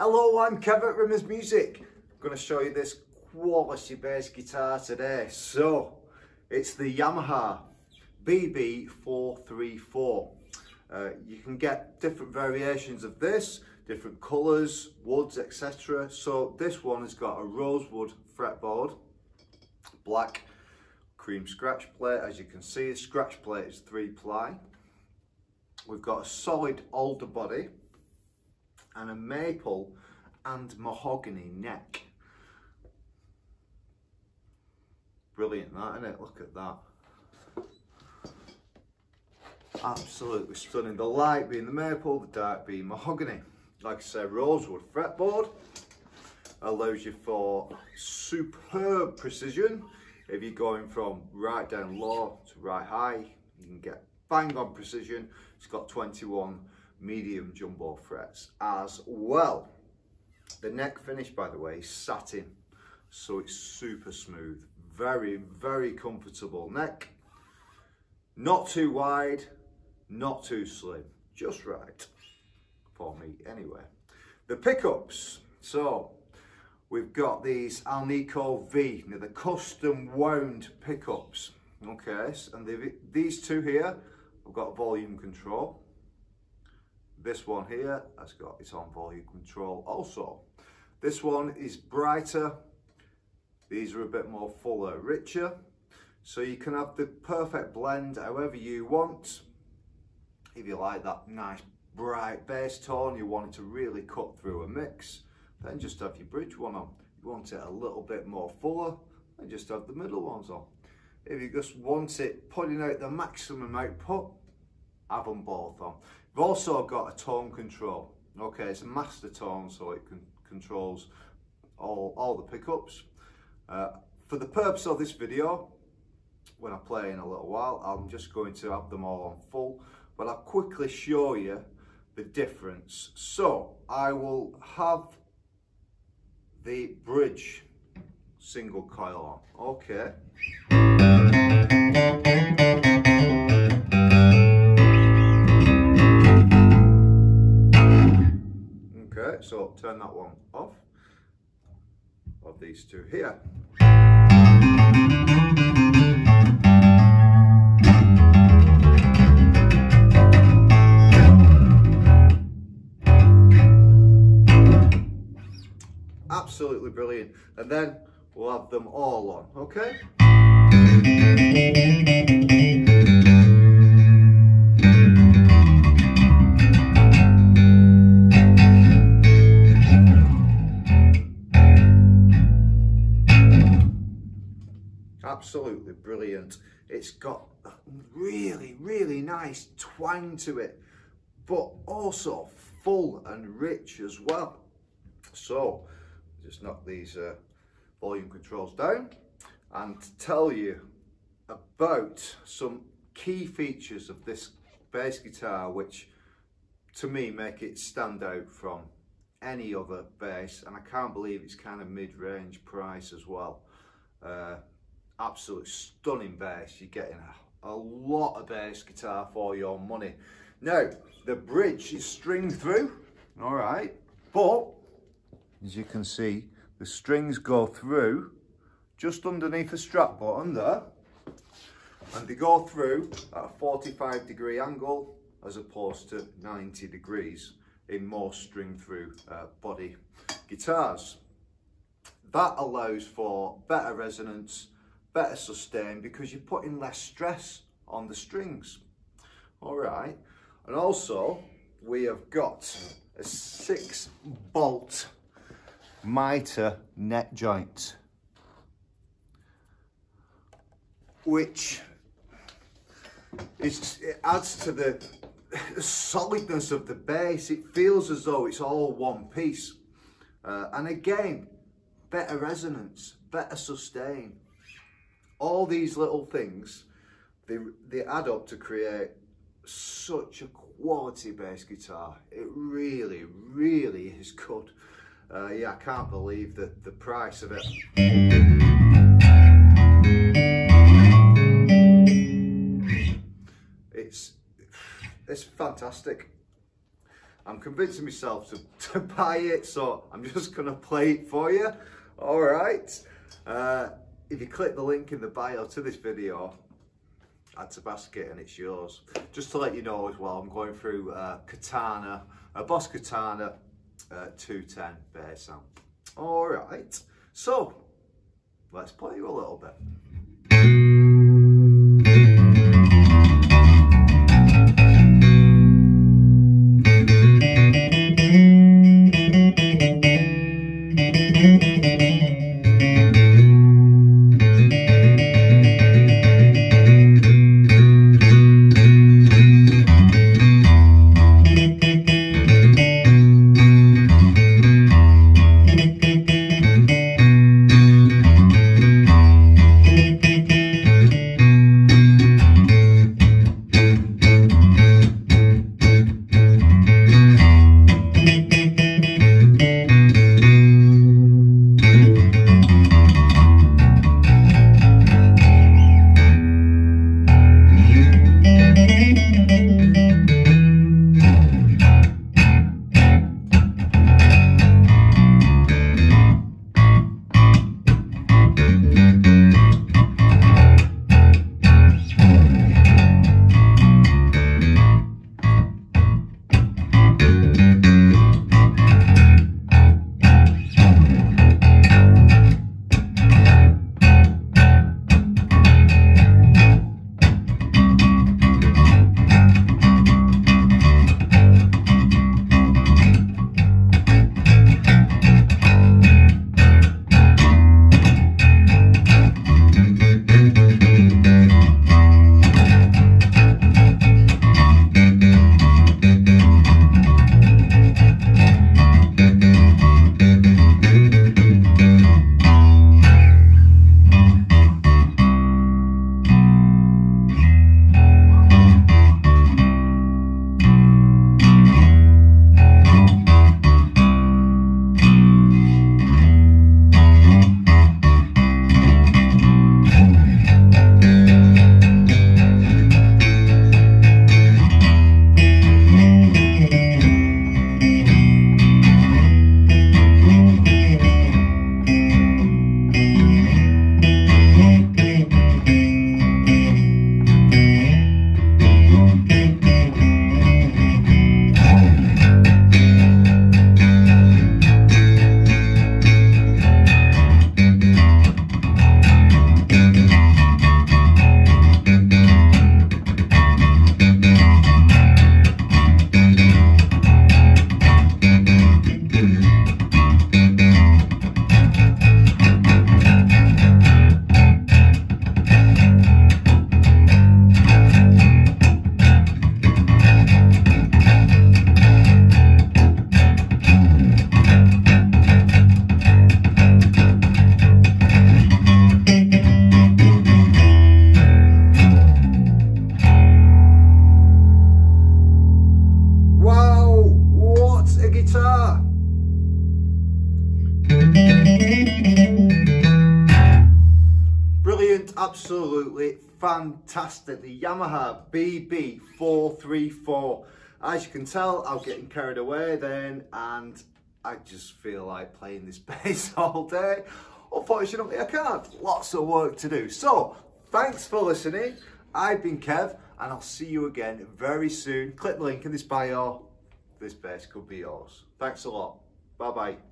Hello, I'm Kevin Rimmers Music. I'm going to show you this quality bass guitar today. So, it's the Yamaha BB434. Uh, you can get different variations of this, different colours, woods, etc. So this one has got a rosewood fretboard, black cream scratch plate. As you can see, the scratch plate is three ply. We've got a solid alder body and a maple and mahogany neck. Brilliant that, isn't it? Look at that. Absolutely stunning. The light being the maple, the dark being mahogany. Like I said, rosewood fretboard allows you for superb precision. If you're going from right down low to right high, you can get bang on precision. It's got 21 medium jumbo frets as well. The neck finish, by the way, satin, so it's super smooth. Very, very comfortable neck. Not too wide, not too slim, just right for me anyway. The pickups, so we've got these Alnico V, now the custom wound pickups, okay, and these two here, I've got volume control, this one here has got its own volume control also. This one is brighter. These are a bit more fuller, richer. So you can have the perfect blend however you want. If you like that nice bright bass tone, you want it to really cut through a mix, then just have your bridge one on. You want it a little bit more fuller, then just have the middle ones on. If you just want it putting out the maximum output, have them both on. We've also got a tone control. Okay, it's a master tone, so it can, controls all, all the pickups. Uh, for the purpose of this video, when I play in a little while, I'm just going to have them all on full, but I'll quickly show you the difference. So I will have the bridge single coil on. Okay. So turn that one off of these two here. Absolutely brilliant. And then we'll have them all on, okay? Absolutely brilliant. It's got a really, really nice twang to it, but also full and rich as well. So, just knock these uh, volume controls down and tell you about some key features of this bass guitar which to me make it stand out from any other bass and I can't believe it's kind of mid-range price as well. Uh, absolute stunning bass. You're getting a, a lot of bass guitar for your money. Now, the bridge is stringed through, all right, but as you can see, the strings go through just underneath the strap button there, and they go through at a 45 degree angle as opposed to 90 degrees in most string through uh, body guitars. That allows for better resonance better sustain because you're putting less stress on the strings. All right. And also we have got a six bolt mitre neck joint, which it adds to the solidness of the bass. It feels as though it's all one piece. Uh, and again, better resonance, better sustain all these little things, they, they add up to create such a quality bass guitar. It really, really is good. Uh, yeah, I can't believe that the price of it. It's, it's fantastic. I'm convincing myself to, to buy it, so I'm just gonna play it for you. All right. Uh, if you click the link in the bio to this video, add to basket and it's yours. Just to let you know as well, I'm going through uh, Katana, a Boss Katana uh, 210 bass sound. All right, so let's play you a little bit. Absolutely fantastic. The Yamaha BB434. As you can tell, I'm getting carried away then and I just feel like playing this bass all day. Unfortunately, I can't. Lots of work to do. So, thanks for listening. I've been Kev and I'll see you again very soon. Click the link in this bio. This bass could be yours. Thanks a lot. Bye-bye.